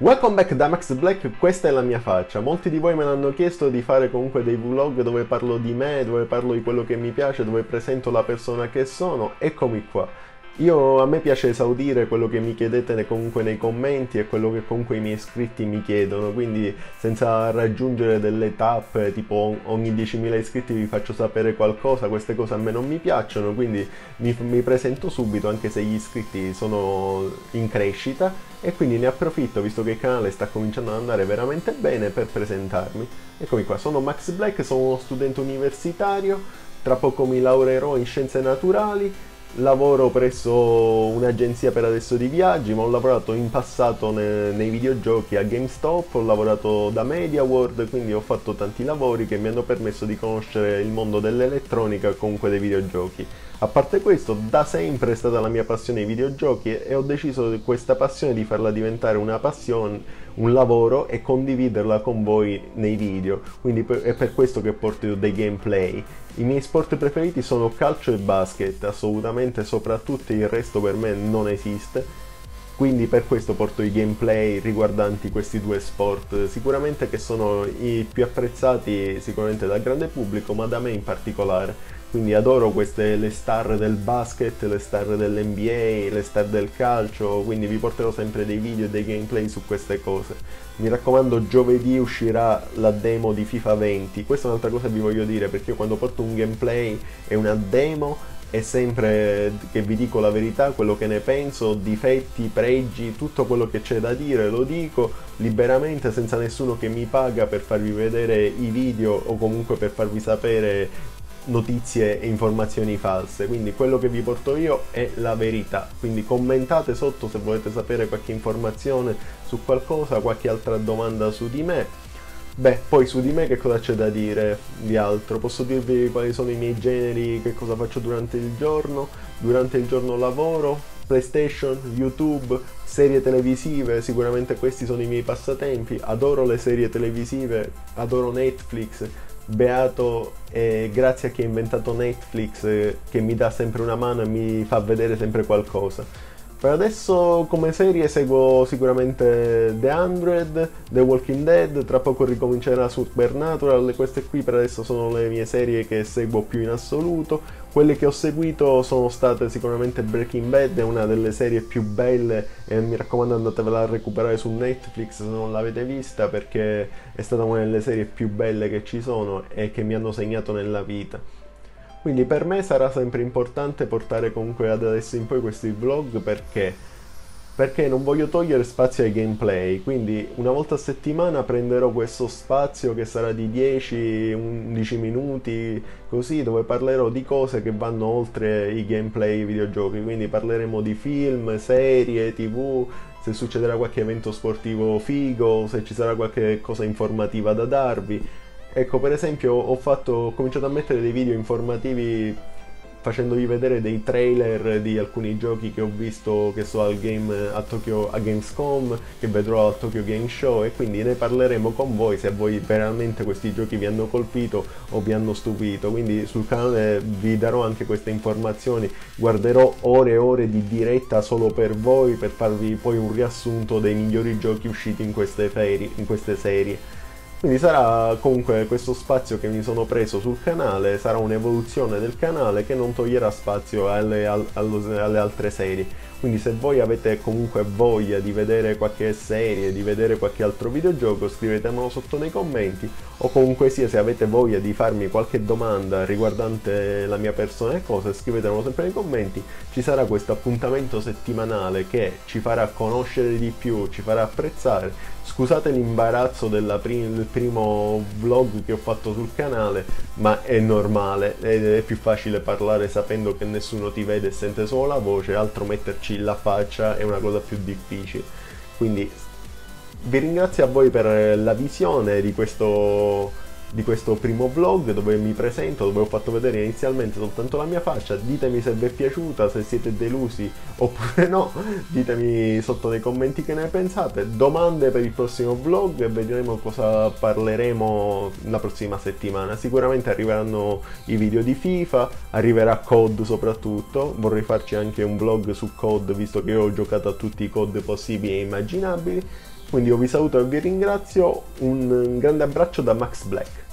Welcome back da Max Black, questa è la mia faccia. Molti di voi me l'hanno chiesto di fare comunque dei vlog dove parlo di me, dove parlo di quello che mi piace, dove presento la persona che sono. Eccomi qua. Io, a me piace esaudire quello che mi chiedete comunque nei commenti e quello che comunque i miei iscritti mi chiedono, quindi senza raggiungere delle tappe tipo ogni 10.000 iscritti vi faccio sapere qualcosa, queste cose a me non mi piacciono, quindi mi, mi presento subito anche se gli iscritti sono in crescita e quindi ne approfitto visto che il canale sta cominciando ad andare veramente bene per presentarmi. Eccomi qua, sono Max Black, sono uno studente universitario, tra poco mi laureerò in scienze naturali lavoro presso un'agenzia per adesso di viaggi, ma ho lavorato in passato ne, nei videogiochi a GameStop, ho lavorato da MediaWorld, quindi ho fatto tanti lavori che mi hanno permesso di conoscere il mondo dell'elettronica e comunque dei videogiochi. A parte questo, da sempre è stata la mia passione i videogiochi e ho deciso questa passione di farla diventare una passione, un lavoro e condividerla con voi nei video. Quindi è per questo che porto dei gameplay. I miei sport preferiti sono calcio e basket, assolutamente, soprattutto il resto per me non esiste. Quindi per questo porto i gameplay riguardanti questi due sport, sicuramente che sono i più apprezzati sicuramente dal grande pubblico, ma da me in particolare quindi adoro queste le star del basket, le star dell'NBA, le star del calcio, quindi vi porterò sempre dei video e dei gameplay su queste cose. Mi raccomando, giovedì uscirà la demo di FIFA 20. Questa è un'altra cosa che vi voglio dire, perché io quando porto un gameplay e una demo è sempre che vi dico la verità, quello che ne penso, difetti, pregi, tutto quello che c'è da dire lo dico liberamente senza nessuno che mi paga per farvi vedere i video o comunque per farvi sapere notizie e informazioni false, quindi quello che vi porto io è la verità, quindi commentate sotto se volete sapere qualche informazione su qualcosa, qualche altra domanda su di me. Beh, poi su di me che cosa c'è da dire di altro? Posso dirvi quali sono i miei generi, che cosa faccio durante il giorno? Durante il giorno lavoro, PlayStation, YouTube, serie televisive, sicuramente questi sono i miei passatempi, adoro le serie televisive, adoro Netflix, beato e grazie a chi ha inventato Netflix eh, che mi dà sempre una mano e mi fa vedere sempre qualcosa. Per adesso come serie seguo sicuramente The Hundred, The Walking Dead, tra poco ricomincerà Supernatural, queste qui per adesso sono le mie serie che seguo più in assoluto. Quelle che ho seguito sono state sicuramente Breaking Bad, è una delle serie più belle e mi raccomando andatevela a recuperare su Netflix se non l'avete vista perché è stata una delle serie più belle che ci sono e che mi hanno segnato nella vita. Quindi per me sarà sempre importante portare comunque ad adesso in poi questi vlog perché perché non voglio togliere spazio ai gameplay, quindi una volta a settimana prenderò questo spazio che sarà di 10-11 minuti, così, dove parlerò di cose che vanno oltre i gameplay videogiochi, quindi parleremo di film, serie, tv, se succederà qualche evento sportivo figo, se ci sarà qualche cosa informativa da darvi, Ecco, per esempio, ho, fatto, ho cominciato a mettere dei video informativi facendovi vedere dei trailer di alcuni giochi che ho visto che so al game a Tokyo a Gamescom che vedrò al Tokyo Game Show e quindi ne parleremo con voi se a voi veramente questi giochi vi hanno colpito o vi hanno stupito. Quindi sul canale vi darò anche queste informazioni. Guarderò ore e ore di diretta solo per voi per farvi poi un riassunto dei migliori giochi usciti in queste, ferie, in queste serie quindi sarà comunque questo spazio che mi sono preso sul canale, sarà un'evoluzione del canale che non toglierà spazio alle, alle, altre serie. Quindi se voi avete comunque voglia di vedere qualche serie, di vedere qualche altro videogioco, scrivetemelo sotto nei commenti o comunque sia se avete voglia di farmi qualche domanda riguardante la mia persona e cose, scrivetemelo sempre nei commenti. Ci sarà questo appuntamento settimanale che ci farà conoscere di più, ci farà apprezzare. Scusate l'imbarazzo del prim primo vlog che ho fatto sul canale, ma è normale, è più facile parlare sapendo che nessuno ti vede e sente solo la voce, altro metterci la faccia è una cosa più difficile. Quindi vi ringrazio a voi per la visione di questo di questo primo vlog dove mi presento, dove ho fatto vedere inizialmente soltanto la mia faccia, ditemi se vi è piaciuta, se siete delusi oppure no, ditemi sotto nei commenti che ne pensate, domande per il prossimo vlog e vedremo cosa parleremo la prossima settimana, sicuramente arriveranno i video di FIFA, arriverà COD soprattutto, vorrei farci anche un vlog su COD visto che io ho giocato a tutti i COD possibili e immaginabili Quindi io vi saluto e vi ringrazio, un grande abbraccio da Max Black.